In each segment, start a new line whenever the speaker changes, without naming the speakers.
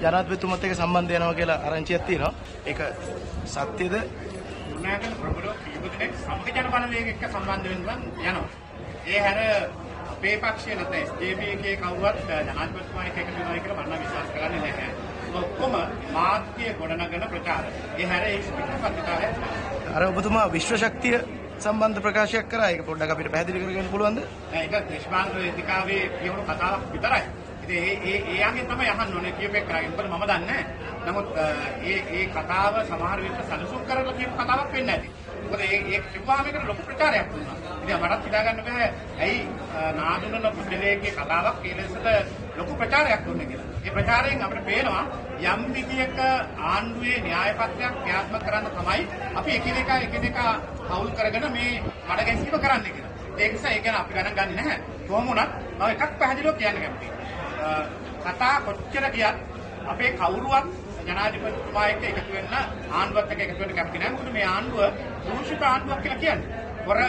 ජනාධිපතිතුමත් එක්ක සම්බන්ධ වෙනවා කියලා ආරංචියක් තියෙනවා. ඒක සත්‍යද?
ගුණාගල ප්‍රබල කීප දෙනෙක් සමග ජන බලවේග එක්ක සම්බන්ධ වෙන්න යනවා. ඒ හැර අපේ පක්ෂය නැත්නම් SJP එකේ කවුරුත් ජනාධිපතිතුමා එක්ක එකතු වෙනවා කියලා මම විශ්වාස කරන්නේ නැහැ. ඔක්කොම මාධ්‍ය ගොඩනගන ප්‍රචාර. ඒ හැර ඒ පිටපත්කාරය
අර ඔබතුමා විශ්ව ශක්තිය සම්බන්ධ ප්‍රකාශයක් කරා. ඒක පොඩ්ඩක් අපිට පැහැදිලි කරගන්න පුළුවන්ද?
ඒක දේශපාලන වේදිකාවේ කියවුණු කතාවක් විතරයි. ඉතින් ඒ ඒ ඒ යන්නේ තමයි අහන්න ඕනේ කියපේ කරගෙන. මොකද මම දන්නේ නැහැ. නමුත් ඒ ඒ කතාව සමහර විට සැලසුම් කරලා කියපු කතාවක් වෙන්නේ නැති. මොකද ඒ ඒ කිව්වහම ඒකට ලොකු ප්‍රචාරයක් වුණා. ඉතින් මටත් හිතා ගන්න බෑ ඇයි නාදුන පුද්ගලයෙක්ගේ කතාවක් ඒ ලෙසට ලොකු ප්‍රචාරයක් දුන්නේ කියලා. ඒ ප්‍රචාරයෙන් අපිට පේනවා යම් විදියක ආණ්ඩුවේ න්‍යාය පත්‍රයක් ක්‍රියාත්මක කරන්න තමයි අපි එකිනෙකා එකිනෙකා හවුල් කරගෙන මේ මඩ ගැසීම කරන්නේ කියලා. ඒක නිසා ඒක ගැන අපි ගණන් ගන්නේ නැහැ. කොහොම වුණත් මම එකක් පැහැදිලිව කියන්න කැමතියි. කතා කොච්චර ගියත් අපේ කවුරුවත් ජනාධිපතිතුමා එක්ක එකතු වෙන්න ආණ්ඩුවත් එක්ක එකතු වෙන්න කැමති නැහැ. මොකද මේ ආණ්ඩුව දූෂිත ආණ්ඩුවක් කියලා කියන්නේ. වර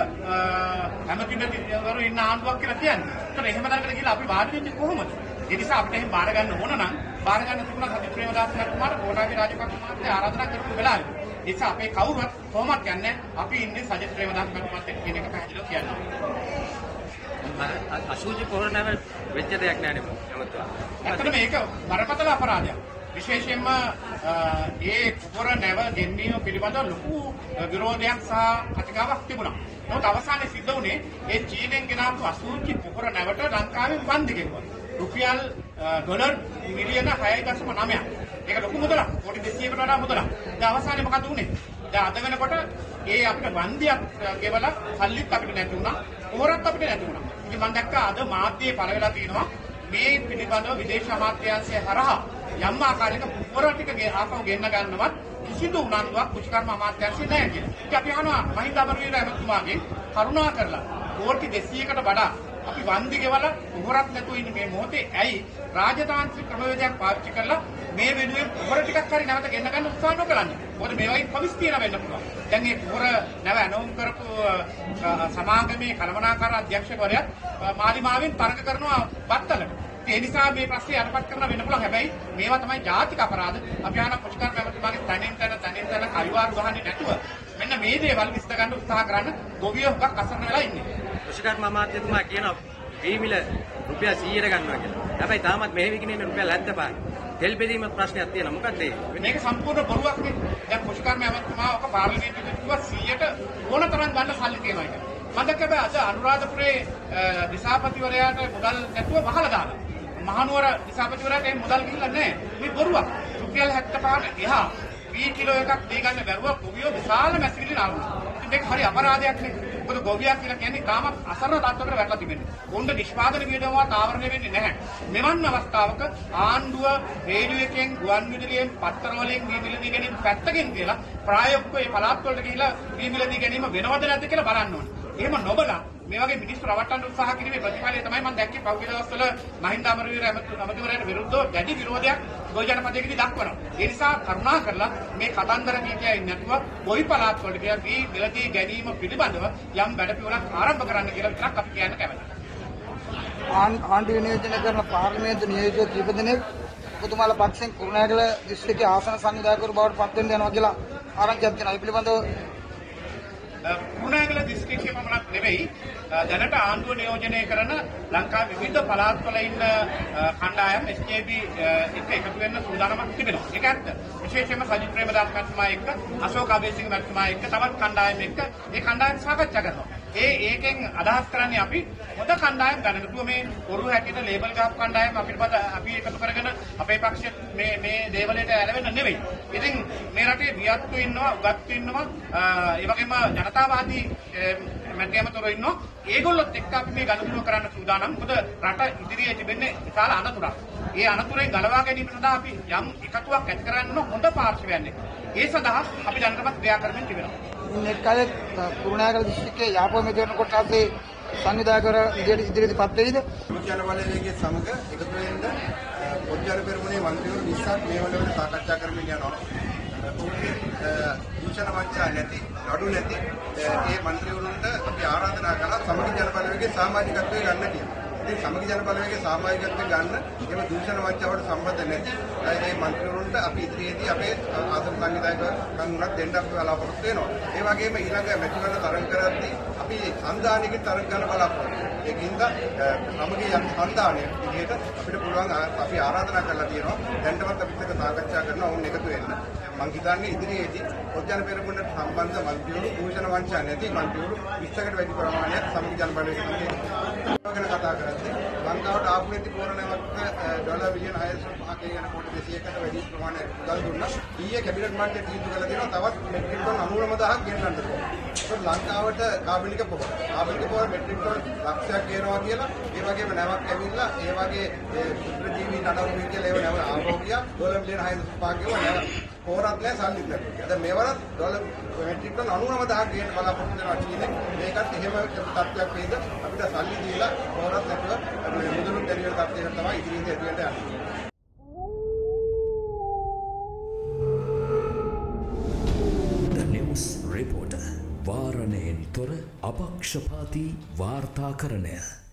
ඇමතිවරු ඉන්න ආණ්ඩුවක් කියලා කියන්නේ. ඒතර එහෙම දරකට ගිහලා අපි වාඩි වෙන්නේ කොහොමද? ඒ නිසා අපිට එහෙම බාර ගන්න ඕන නම් බාර ගන්න තිබුණා සති ප්‍රේමදාස මහත්මයාට ගෝඨාභය රාජපක්ෂ මහත්තයා ආරාධනා කරපු වෙලාවේ. ඒ නිසා අපේ කවුරුත් කොහොමත් කියන්නේ අපි ඉන්නේ සජිත් ප්‍රේමදාස මහත්මයාත් එක්ක කියන එක පැහැදිලිව කියනවා.
අසූචි පොහොර නැව වෙච්ච දෙයක් නෑ නේ එමතුවා.
ඇත්තටම මේක බරපතල අපරාධයක්. විශේෂයෙන්ම ඒ පොර නැව ගෙන්වීම පිළිබඳව ලොකු විරෝධයක් සහ කතිකාවක් තිබුණා. නමුත් අවසානයේ සිද්ධ වුණේ ඒ චීනෙන් ගෙනාපු අසූචි පොර නැවට ලංකාවෙන් වන්දි ගෙවුවා. රුපියල් ඩොලර් මිලියන 6.9ක්. ඒක ලොකු මුදලක්. කොටි 200කට වඩා මුදලක්. දැන් අවසානයේ මොකද වුනේ? දැන් අද වෙනකොට ඒ අපිට වන්දියක් ගෙවලා සල්ලිත් අපිට නැති වුණා. පොරත් අපිට නැති වුණා. ඉතින් මම දැක්කා අද මාධ්‍යයේ පළ වෙලා තියෙනවා මේ පිළිබඳව විදේශ අමාත්‍යාංශය හරහා යම් ආකාරයක පොර ටික ආපහු ගෙන්න ගන්නවත් කිසිදු උනන්දුවක් කුෂිකර්ම අමාත්‍යාංශය නැහැ කියලා. ඉතින් අපි අහනවා මහින්ද අමරවීර ඇමතුමාගෙන් කරුණා කරලා කෝටි 200කට වඩා අපි වන්දි ගෙවලා උහුරක් නැතුව ඉන්නේ මේ මොහොතේ ඇයි රාජතාන්ත්‍රික ක්‍රමවේදයක් පාවිච්චි කරලා මේ වෙනුවෙන් උහුර ටිකක් හරි නැවත ගෙන්න ගන්න උත්සාහ නොකරන්නේ. මොකද මේ වගේ පවිස් තියන වෙන්න පුළුවන්. දැන් මේ උහුර නැව ඇනවුම් කරපු සමාගමේ කළමනාකාර අධ්‍යක්ෂකවරයා මාලිමාවෙන් තරඟ කරනවා බත්තලට. ඒ නිසා මේ ප්‍රශ්නේ අරපත් කරන්න වෙන්න පුළුවන්. හැබැයි මේවා තමයි ජාතික අපරාධ. අපි අහන පුස්කාර පැවතුමාගේ තනින් තන තනින් තන කයිවාරු ගහන්නේ නැතුව මෙන්න මේ දේවල් විශ්ත ගන්න උත්සාහ කරන්න ගොවියෝ හුඟක් අසරණ වෙලා ඉන්නේ.
කුෂිකර්ම අමාත්‍යතුමා කියනවා වීමිල රුපියල් 100ට ගන්නවා කියලා. හැබැයි තාමත් මෙහෙ විකිනේ රුපියල් 75. තෙල් බෙදීම ප්‍රශ්නයක් තියෙනවා. මොකක්ද ඒ?
මේක සම්පූර්ණ බොරුවක් නේ. දැන් පුස්කාර පැවතුමා ඔක පාර්ලිමේන්තුවේ කිව්වා 100ට ඕන තරම් ගන්න සල්ලි තියෙනවා කියලා. මම දැක්කම අද අනුරාධපුරේ දිසාපතිවරයාට මුදල් නැතුව වහලා දානවා. මහනුවර දිසාපතිවරයාට ඒ මුදල් ගිහිල්ලා නැහැ. මේ බොරුවක්. රුපියල් 75ට එහා වී කිලෝ එකක් දී ගන්න බැරුව ගොවියෝ විශාල මැසිවිලි නාවුනා. මේක හරි අපරාධයක් නේ. මොකද ගොවියා කියලා කියන්නේ තාමත් අසරණ තත්ත්වයකට වැටලා තිබෙනවා. උණ්ඩ නිෂ්පාදන වියදමවත් ආවරණය වෙන්නේ නැහැ. මෙවන් අවස්ථාවක ආණ්ඩුව රේඩියෝ එකෙන් ගුවන් විදුලියෙන් පත්තර වලින් මේ මිලදී ගැනීම පැත්තකින් කියලා ප්‍රායෝගිකව මේ පළාත් වලට ගිහිලා මේ මිලදී ගැනීම වෙනවද නැද්ද කියලා බලන්න ඕනේ. එහෙම නොබලා මේ වගේ මිනිස්සු රවට්ටන්න උත්සාහ කිරීමේ ප්‍රතිඵලය තමයි මම දැක්කේ පහුගිය දවස්වල මහින්ද අමරවීර අමතිවරයාට විරුද්ධව දැඩි විරෝධයක් ගොවි ජනපදයකදී දක්වනවා. ඒ නිසා කරුණා කරලා මේ කතන්දර කීකියා ඉන්නේ නැතුව කොයි පළාත් වලට ගියා මේ මිලදී ගැනීම පිළිබඳව යම් වැඩපිළිවෙලක් ආරම්භ කරන්න කියලා විතරක් අපි කියන්න කැමතියි.
ආණ්ඩුව නියෝජනය කරන පාර්ලිමේන්තු නියෝජිත කීප දෙනෙක් ඔබතුමාලා පක්ෂෙන් කුරුණෑගල දිස්ත්‍රික්කයේ ආසන සංවිධායකවරු බවට පත් වෙන්න යනවා කියලා ආරංචියක් තියෙනවා. ඒ පිළිබඳව
කුරුණෑගල දිස්ත්‍රික්කයේ පමණක් නෙවෙයි දැනට ආණ්ඩුව නියෝජනය කරන ලංකාවේ විවිධ පළාත්වල ඉන්න කණ්ඩායම් SJB එක්ක එකතු වෙන්න සූදානමක් තිබෙනවා. ඒක ඇත්ත. විශේෂයෙන්ම සජිත් ප්‍රේමදාස මහත්මයා එක්ක අශෝක අබේසිංහ මහත්මයා එක්ක තවත් කණ්ඩායම් එක්ක ඒ කණ්ඩායම් සාකච්ඡා කරනවා. ඒ ඒකෙන් අදහස් කරන්නේ අපි හොඳ කණ්ඩායම් ගන්න. නැතුව මේ පොරු හැටියට ලේබල් ගහපු කණ්ඩායම් අපිට බද අපි එකතු කරගෙන අපේ පක්ෂ මේ මේ දේවලට ඇලවෙන්න නෙවෙයි. ඉතින් මේ රටේ වියත්තු ඉන්නවා, උගත්තු ඉන්නවා, ඒ වගේම ජනතාවාදී මැදයමතොර ඉන්නවා. ඒගොල්ලොත් එක්ක අපි මේ ගනුදෙනු කරන්න සූදානම්. මොකද රට ඉදිරියේ තිබෙන්නේ විශාල අනතුරක්. ඒ අනතුරෙන් ගලවා ගැනීම සඳහා අපි යම් එකතුවක් ඇති කරන්න හොඳ පාර්ශවයන් එක්ක. ඒ සඳහා අපි දැනටමත් ක්‍රියා කරමින් තිබෙනවා.
එක් අයෙක් කුරුණෑගල දිස්ත්‍රික්කයේ යාපෝ මෙදින කොටසේ සංවිධායකවර ඉදිරියට ඉදිරියට පත් වෙයිද?
ජන බලවේගයේ සමග එකතු වෙන්න පොදු ජන පෙරමුණේ මන්ත්‍රීවරු 20ක් මේ වලට සාකච්ඡා කරමින් යනවා. ඔවුන්ගේ දූෂණ වංචා නැති, නඩු නැති ඒ මන්ත්‍රීවරුන්ට අපි ආරාධනා කළා සමගි ජන බලවේගයේ සමාජිකත්වයේ ගන්න කියලා. ඉතින් සමගි ජන බලවේගයේ සහභාගීත්වය ගන්න එහෙම දූෂණ වංචාවට සම්බන්ධ නැති ඒ මන්ත්‍රීවරුන්ට අපි ඉදිරියේදී අපේ ආසන සංවිධායක කන්නුනක් දෙන්න අපි බලාපොරොත්තු වෙනවා. ඒ වගේම ඊළඟ මැතිවරණ තරඟ කරද්දී අපි සංධානයකින් තරඟ කරන්න බලාපොරොත්තු වෙනවා. ඒකින්ද සමගි යම් සංධානය විදිහට අපිට පුළුවන් අපි ආරාධනා කරලා තියෙනවා. දැන්ටමත් අපිත් එක්ක සාකච්ඡා කරනවා වුන් එකතු වෙන්න. මම හිතන්නේ ඉදිරියේදී පොත්ජන පෙරමුණට සම්බන්ධ මන්ත්‍රීවරු දූෂණ වංචා නැති මන්ත්‍රීවරු 20කට වැඩි ප්‍රමාණයක් සමගි ජන බලවේගයේ ගැන කතා කරද්දී ලංකාවට ආපු නැති පෝරණයක් ඩොලර් බිලියන 605ක යන කොට 200කට වැඩි ප්‍රමාණයක් මුදල් දුන්නා. ඊයේ කැබිනට් මණ්ඩලය තීන්දුව කළා තියෙනවා තවත් මෙට්‍රික් ටන් 99000ක් ගෙන්නන්න ඕනේ. ඒක ලංකාවට කාබනික පොහොර. කාබනික පොහොර මෙට්‍රික් ටන් ලක්ෂයක් ගේනවා කියලා ඒ වගේම නැවක් ඇවිල්ලා ඒ වගේ සුත්‍රජීවී නඩවුමි කියලා ඒව නැව ආවෝ ගියා. ඩොලර් බිලියන 605ක ගෙව නැව පොහොරත් නෑ සල්ලිත් නෑ. දැන් මේවරත් ඩොලර් මෙට්‍රික් ටන් 99000ක් ගේන්න බලාපොරොත්තු වෙනවා චීනෙ. මේකත් එහෙම තත්ත්වයක් වේද අපිට සල්ලි දීලා පොහොරත් නැතුව මුදලුත් දෙවියන් තත්ත්වයකට තමයි ඉදිරියට එදිරියට යන්නේ.
The News Reporter වාරණයෙන් තොර අපක්ෂපාති වාර්තාකරණය